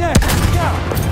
there! Down!